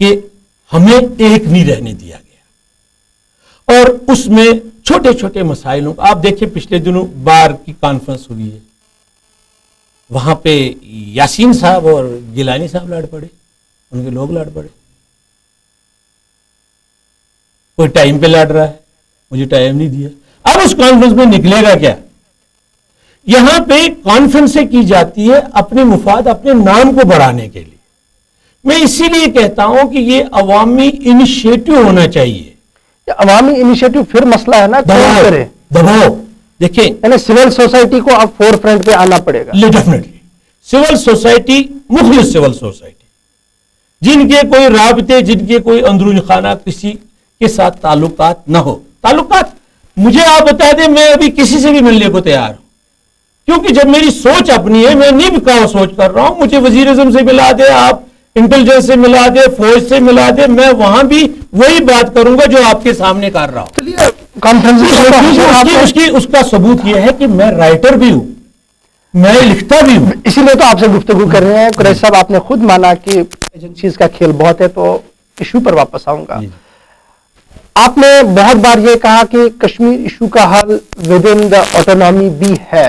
कि हमें एक नहीं रहने दिया गया। और उसमें छोटे छोटे मसाइलों आप देखिए पिछले दिनों बार की कॉन्फ्रेंस हुई है। वहाँ पे यासीन साहब और गिलानी साहब लड़ पड़े, उनके लोग लड़ पड़े। कोई टाइम पे लड़ रहा है, मुझे टाइम नहीं दिया। अब उस कॉन्फ्रेंस में निकलेगा क्या? यहाँ पे कॉन्फ्रेंसें की जाती है अपने मुफाद, अपने नाम को बढ़ाने के लिए। मैं इसीलिए कहता हूँ कि ये अवामी इनिशिएटिव होना चाहिए। अवामी इनिशिएटिव फिर मसला है ना दबाव दबाव देखिए यानी सिविल सोसाइटी को अब फोर फ्रंट पे आना पड़ेगा। डेफिनेटली सिविल सोसाइटी मुखलिस सिविल सोसाइटी जिनके कोई राबते जिनके कोई अंदरून खाना किसी के साथ ताल्लुकात ना हो। ताल्लुकात मुझे आप बता दें मैं अभी किसी से भी मिलने को तैयार हूँ। क्योंकि जब मेरी सोच अपनी है मैं नहीं बिकाऊ सोच कर रहा हूँ मुझे वज़ीर से मिला दे आप। इंटेलिजेंस से मिला दे फौज से मिला दे मैं वहाँ भी वही बात करूँगा जो आपके सामने कर रहा हूँ। कॉन्फ्रेंस उसकी, उसकी उसका सबूत यह है कि मैं राइटर भी हूँ मैं लिखता भी हूँ। इसीलिए तो आपसे गुफ्तगु कर रहे हैं। कुरैश साहब आपने खुद माना कि एजेंसीज का खेल बहुत है तो इशू पर वापस आऊँगा। आपने बहुत बार ये कहा कि कश्मीर इशू का हल विद इन द ऑटोनॉमी भी है।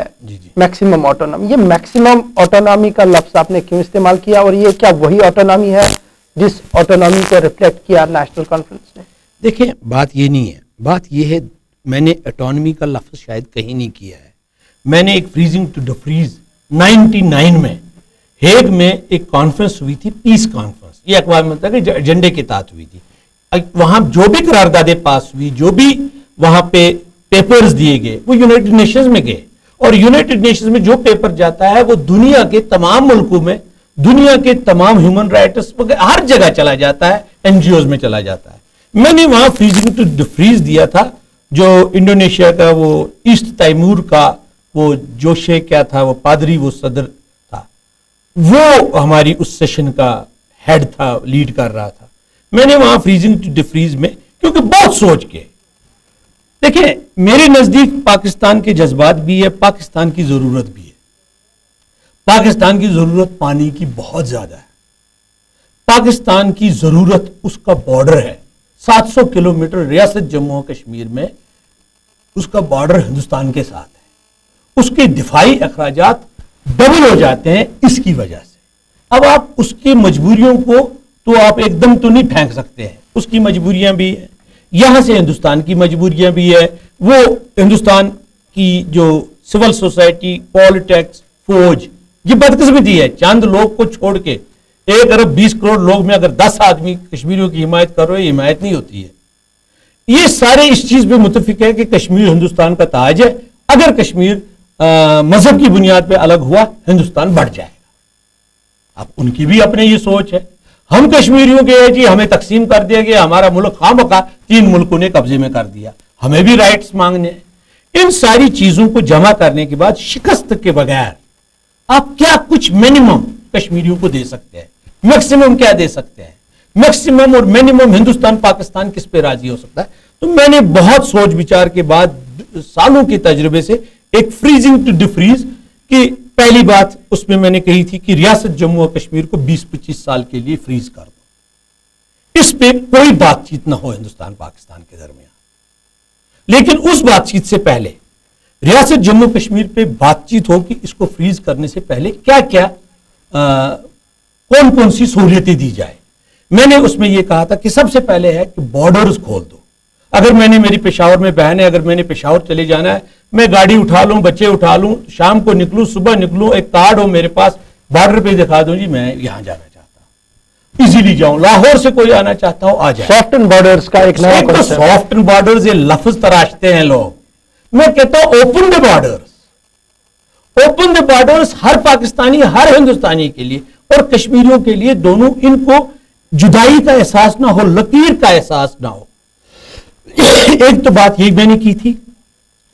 मैक्सिमम ऑटोनॉमी ये मैक्सिमम ऑटोनॉमी का लफ्ज आपने क्यों इस्तेमाल किया और ये क्या वही ऑटोनॉमी है जिस ऑटोनॉमी को रिफ्लेक्ट किया नेशनल कॉन्फ्रेंस ने? देखिए बात ये नहीं है। बात ये है मैंने ऑटोनॉमी का लफ्ज शायद कहीं नहीं किया है। मैंने एक फ्रीजिंग टू डिफ्रीज 99 में हेग में एक कॉन्फ्रेंस हुई थी पीस कॉन्फ्रेंस ये अखबार में के एजेंडे के तहत हुई थी। वहाँ जो भी करारदादे पास हुई, जो भी वहाँ पे पेपर्स दिए गए, वो यूनाइटेड नेशंस में गए। और यूनाइटेड नेशंस में जो पेपर जाता है, वो दुनिया के तमाम मुल्कों में, दुनिया के तमाम ह्यूमन राइट्स हर जगह चला जाता है एनजीओ में चला जाता है। मैंने वहाँ फ्रीजिंग टू डिफ्रीज दिया था, जो इंडोनेशिया का, वो ईस्ट तैमूर का, वो जोशे क्या था, वो पादरी, वो सदर था। वो हमारी उस सेशन का हेड था लीड कर रहा था। मैंने वहाँ फ्रीजिंग टू डिफ्रीज में, क्योंकि बहुत सोच के। देखिए, मेरे नज़दीक पाकिस्तान के जज्बात भी है, पाकिस्तान की ज़रूरत भी है। पाकिस्तान की ज़रूरत पानी की बहुत ज़्यादा है। पाकिस्तान की ज़रूरत उसका बॉर्डर है। 700 किलोमीटर रियासत जम्मू और कश्मीर में उसका बॉर्डर हिंदुस्तान के साथ है। उसके दिफाई अखराज डबल हो जाते हैं इसकी वजह से। अब आप उसकी मजबूरियों को तो आप एकदम तो नहीं फेंक सकते हैं। उसकी मजबूरियाँ भी है। यहाँ से हिंदुस्तान की मजबूरियाँ भी है। वो हिंदुस्तान की जो सिविल सोसाइटी, पॉलिटिक्स, फौज, ये बदकिस्मती है। चंद लोग को छोड़ के एक अरब बीस करोड़ लोग में अगर दस आदमी कश्मीरियों की हिमायत कर रहे हिमायत नहीं होती है। ये सारे इस चीज़ पे मुतफिक है कि कश्मीर हिंदुस्तान का ताज है। अगर कश्मीर मज़हब की बुनियाद पे अलग हुआ, हिंदुस्तान बढ़ जाएगा। अब उनकी भी अपने ये सोच है। हम कश्मीरियों के जी, हमें तकसीम कर दिया गया, हमारा मुल्क खाम का तीन मुल्कों ने कब्जे में कर दिया। हमें भी राइट्स मांगने इन सारी चीज़ों को जमा करने के बाद शिकस्त के बगैर आप क्या कुछ मिनिमम कश्मीरियों को दे सकते हैं? मैक्सिमम क्या दे सकते हैं? मैक्सिमम और मिनिमम हिंदुस्तान, पाकिस्तान किस पे राज़ी हो सकता है? तो मैंने बहुत सोच विचार के बाद सालों के तजुर्बे से एक फ्रीजिंग टू डिफ्रीज कि पहली बात उसमें मैंने कही थी कि रियासत जम्मू और कश्मीर को 20-25 साल के लिए फ्रीज कर दो। इस पे कोई बातचीत ना हो हिंदुस्तान पाकिस्तान के दरमियान। लेकिन उस बातचीत से पहले रियासत जम्मू कश्मीर पे बातचीत हो कि इसको फ्रीज करने से पहले क्या क्या आ, कौन कौन सी सहूलियतें दी जाए? मैंने उसमें यह कहा था कि सबसे पहले है कि बॉर्डर्स खोल दो। अगर मैंने मेरी पेशावर में बहन है अगर मैंने पेशावर चले जाना है मैं गाड़ी उठा लूँ बच्चे उठा लूँ शाम को निकलूं सुबह निकलूं एक कार्ड हो मेरे पास बॉर्डर पे दिखा दूँ जी मैं यहाँ जाना चाहता हूँ। इजीली जाऊँ लाहौर से कोई आना चाहता हो आ जाए। सॉफ्ट एंड बॉर्डर्स का एक नया तो सॉफ्ट एंड बॉर्डर्स ये लफ्ज तराशते हैं लोग। मैं कहता हूँ open the borders open the borders हर पाकिस्तानी हर हिंदुस्तानी के लिए और कश्मीरियों के लिए दोनों इनको जुदाई का एहसास ना हो लकीर का एहसास ना हो। एक तो बात यही मैंने की थी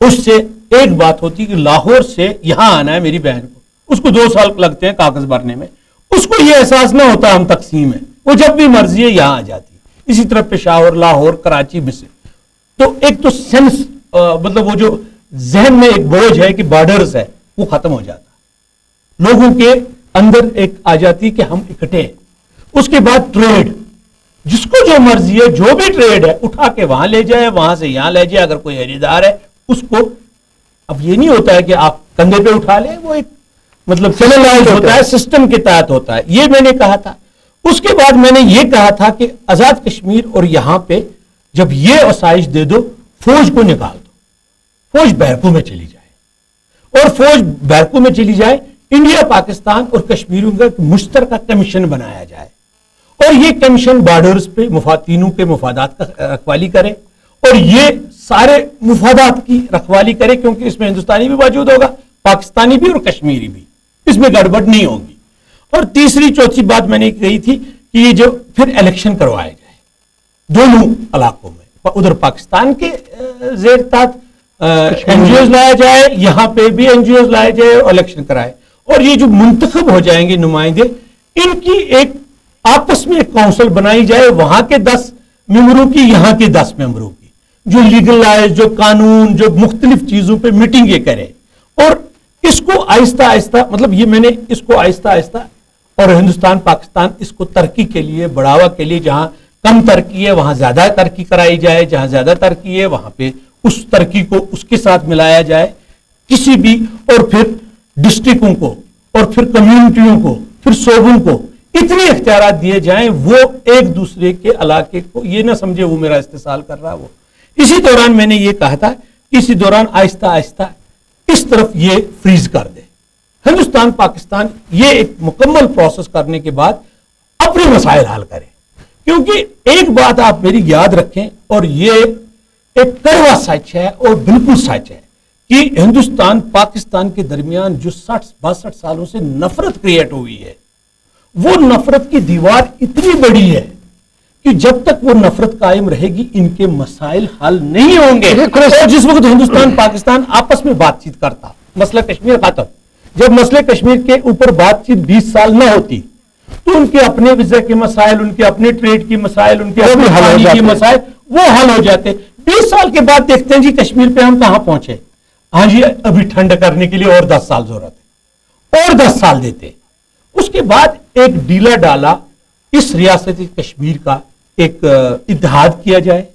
उससे एक बात होती कि लाहौर से यहाँ आना है मेरी बहन को। उसको दो साल लगते हैं कागज़ भरने में। उसको यह एहसास ना होता हम तकसीम है। वो जब भी मर्ज़ी है यहाँ आ जाती है। इसी तरह पेशावर, लाहौर, कराची, मिस्र। तो एक तो सेंस मतलब वो जो जहन में एक बोझ है कि बॉर्डर्स है, वो खत्म हो जाता लोगों के अंदर एक आ जाती कि हम इकट्ठे उसके बाद ट्रेड जिसको जो मर्ज़ी है, जो भी ट्रेड है, उठा के वहाँ ले जाए, वहाँ से यहाँ ले जाए, अगर कोई खरीदार है उसको अब ये नहीं होता है कि आप कंधे पे उठा ले वो एक मतलब चैनलाइज होता है सिस्टम के तहत होता है। ये मैंने कहा था। उसके बाद मैंने ये कहा था कि आज़ाद कश्मीर और यहाँ पे जब ये आसाइश दे दो फौज को निकाल दो। फौज बैरकू में चली जाए। और फौज बैरकू में चली जाए इंडिया पाकिस्तान और कश्मीरियों का एक मुश्तर का कमीशन बनाया जाए। और ये कमीशन बॉर्डर्स पे मुफातीनों के मुफादात का रखवाली करे। और ये सारे मुफादात की रखवाली करे क्योंकि इसमें हिंदुस्तानी भी मौजूद होगा पाकिस्तानी भी और कश्मीरी भी। इसमें गड़बड़ नहीं होगी। और तीसरी चौथी बात मैंने कही थी कि ये जो फिर इलेक्शन करवाया जाए दोनों इलाकों में उधर पाकिस्तान के जेर तहत एनजीओ लाया जाए यहाँ पे भी एनजीओ लाए जाए और इलेक्शन कराए। और ये जो मुंतखब हो जाएँगे नुमाइंदे इनकी एक आपस में एक काउंसिल बनाई जाए वहाँ के दस मेंबरों की यहाँ के दस मेंबरों की। जो लीगलाइज जो कानून, जो मुख्तलिफ़ चीज़ों पे मीटिंगें करे। और इसको आहिस्ता आहिस्ता मतलब ये मैंने इसको आहिस्ता आहिस्ता, और हिंदुस्तान, पाकिस्तान इसको तरक्की के लिए, बढ़ावा के लिए, जहाँ कम तरक्की है, वहाँ ज़्यादा तरक्की कराई जाए, जहाँ ज़्यादा तरक्की है, वहाँ पे उस तरक्की को उसके साथ मिलाया जाए, किसी भी, और फिर डिस्ट्रिक्टों को, और फिर कम्युनिटियों को, फिर सोबों को इतने अख्तियार दिए जाएँ, वो एक दूसरे के इलाके को, ये ना समझे वो मेरा इस्तेसाल कर रहा है वो इसी दौरान मैंने ये कहा था, इसी दौरान आहिस्ता आहिस्ता इस तरफ़ ये फ्रीज कर दे। हिंदुस्तान, पाकिस्तान, ये एक मुकम्मल प्रोसेस करने के बाद अपने मसाइल हल करें। क्योंकि एक बात आप मेरी याद रखें, और ये एक कड़वा सच है और बिल्कुल सच है कि हिंदुस्तान, पाकिस्तान के दरमियान जो साठ, बासठ सालों से नफरत क्रिएट हुई है, वो नफरत की दीवार इतनी बड़ी है कि जब तक वो नफरत कायम रहेगी इनके मसाइल हल नहीं होंगे। और जिस वक्त हिंदुस्तान पाकिस्तान आपस में बातचीत करता मसला कश्मीर खत्म जब मसले कश्मीर के ऊपर बातचीत 20 साल न होती तो उनके अपने विजा के मसाइल उनके अपने ट्रेड की मसाइल उनके अपने पानी की मसाइल वो हल हो जाते 20 साल के बाद देखते हैं जी कश्मीर पे हम कहाँ पहुँचे? हाँ जी अभी ठंड करने के लिए और दस साल ज़रूरत है। और दस साल देते उसके बाद एक डीला डाला इस रियासत कश्मीर का एक इतिहाद किया जाए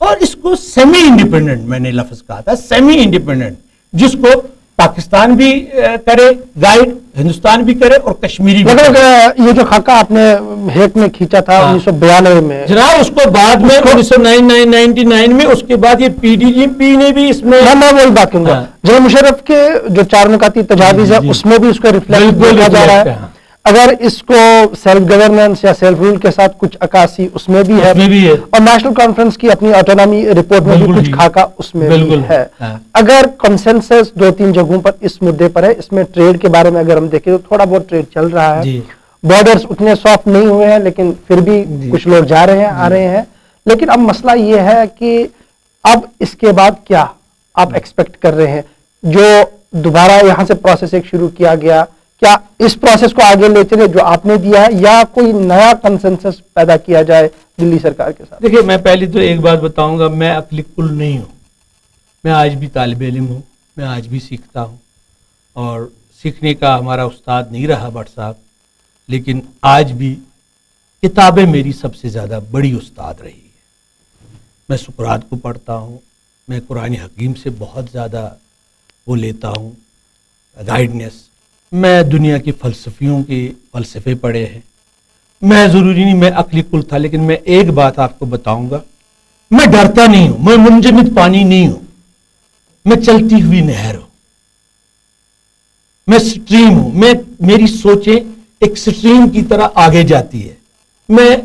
और इसको सेमी इंडिपेंडेंट मैंने लफ्ज कहा था सेमी इंडिपेंडेंट जिसको पाकिस्तान भी करे गाइड हिंदुस्तान भी करे और कश्मीरी भी करे। ये जो खाका आपने हेक में खींचा था हाँ। उन्नीस हाँ। में जनाब उसको बाद में उन्नीस सौ में उसके बाद ये पीडीजीपी ने भी इसमें मैं मैं वही बात करूँगा हाँ। जनरल मुशरफ के जो चार मुकाती तजावीज है उसमें भी उसका रिफ्लेक्ट देखा जा रहा है अगर इसको सेल्फ गवर्नेंस या सेल्फ रूल के साथ कुछ अकासी उसमें भी है, भी है। और नेशनल कॉन्फ्रेंस की अपनी ऑटोनॉमी रिपोर्ट में भी कुछ खाका उसमें भी है। हाँ। अगर कंसेंसस दो तीन जगहों पर इस मुद्दे पर है इसमें ट्रेड के बारे में अगर हम देखें तो थोड़ा बहुत ट्रेड चल रहा है। बॉर्डर्स उतने सॉफ्ट नहीं हुए हैं लेकिन फिर भी कुछ लोग जा रहे हैं आ रहे हैं। लेकिन अब मसला ये है कि अब इसके बाद क्या आप एक्सपेक्ट कर रहे हैं? जो दोबारा यहाँ से प्रोसेस एक शुरू किया गया क्या इस प्रोसेस को आगे लेते रहे जो आपने दिया है, या कोई नया कंसेंसस पैदा किया जाए दिल्ली सरकार के साथ? देखिए, मैं पहले तो एक बात बताऊँगा, मैं अकली कुल नहीं हूँ। मैं आज भी तालब इलम हूँ, मैं आज भी सीखता हूँ। और सीखने का हमारा उस्ताद नहीं रहा भट्ट साहब, लेकिन आज भी किताबें मेरी सबसे ज़्यादा बड़ी उस्ताद रही है। मैं सुकरात को पढ़ता हूँ, मैं कुरान हकीम से बहुत ज़्यादा वो लेता हूँ गाइडनेस मैं दुनिया की फलसफियों के फलसफे पढ़े हैं। मैं ज़रूरी नहीं, मैं अकली कुल था, लेकिन मैं एक बात आपको बताऊँगा। मैं डरता नहीं हूँ, मैं मुंजमित पानी नहीं हूँ। मैं चलती हुई नहर हूँ। मैं स्ट्रीम हूँ। मैं, मेरी सोचें एक स्ट्रीम की तरह आगे जाती है। मैं